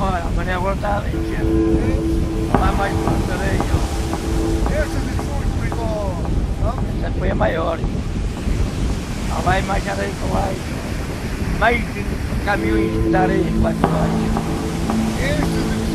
Olha, a Mané agora está ali, encher. Lá mais para areia. Essa de sul, perigosa. Essa foi a maior. Lá vai mais areia que vai. Mais de caminhões de areia que vai para baixo. Essa de